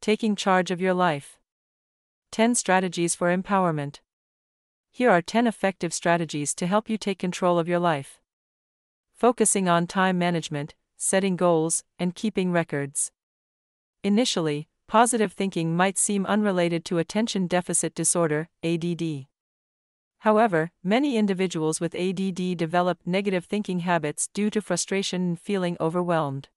Taking charge of your life. 10 strategies for empowerment. Here are 10 effective strategies to help you take control of your life. Focusing on time management, setting goals, and keeping records. Initially, positive thinking might seem unrelated to attention deficit disorder, ADD. However, many individuals with ADD develop negative thinking habits due to frustration and feeling overwhelmed.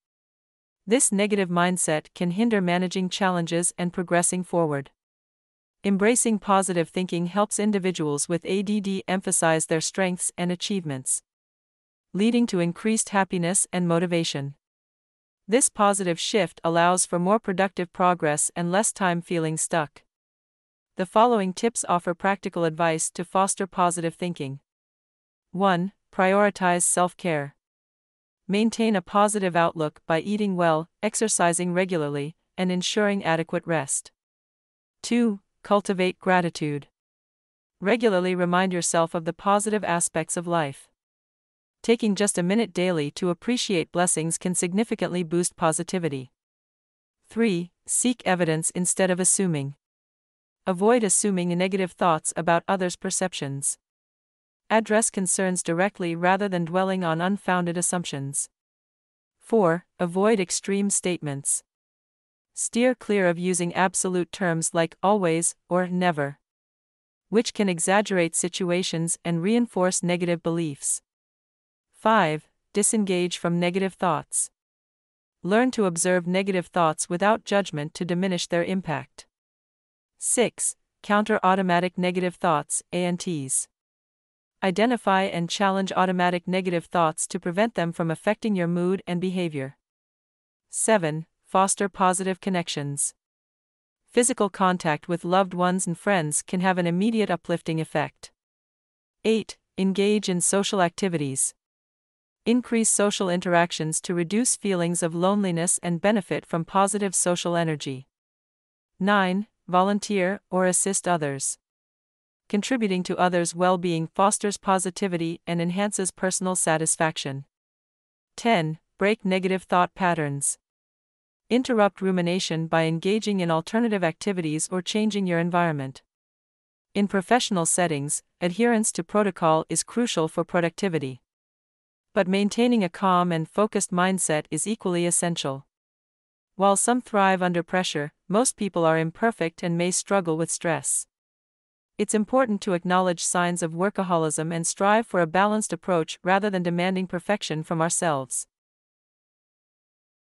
This negative mindset can hinder managing challenges and progressing forward. Embracing positive thinking helps individuals with ADD emphasize their strengths and achievements, leading to increased happiness and motivation. This positive shift allows for more productive progress and less time feeling stuck. The following tips offer practical advice to foster positive thinking. 1. Prioritize self care. Maintain a positive outlook by eating well, exercising regularly, and ensuring adequate rest. 2. Cultivate gratitude. Regularly remind yourself of the positive aspects of life. Taking just a minute daily to appreciate blessings can significantly boost positivity. 3. Seek evidence instead of assuming. Avoid assuming negative thoughts about others' perceptions. Address concerns directly rather than dwelling on unfounded assumptions. 4. Avoid extreme statements. Steer clear of using absolute terms like always or never, which can exaggerate situations and reinforce negative beliefs. 5. Disengage from negative thoughts. Learn to observe negative thoughts without judgment to diminish their impact. 6. Counter automatic negative thoughts, ANTs. Identify and challenge automatic negative thoughts to prevent them from affecting your mood and behavior. 7. Foster positive connections. Physical contact with loved ones and friends can have an immediate uplifting effect. 8. Engage in social activities. Increase social interactions to reduce feelings of loneliness and benefit from positive social energy. 9. Volunteer or assist others. Contributing to others' well being fosters positivity and enhances personal satisfaction. 10. Break negative thought patterns. Interrupt rumination by engaging in alternative activities or changing your environment. In professional settings, adherence to protocol is crucial for productivity but maintaining a calm and focused mindset is equally essential. While some thrive under pressure, most people are imperfect and may struggle with stress. It's important to acknowledge signs of workaholism and strive for a balanced approach rather than demanding perfection from ourselves.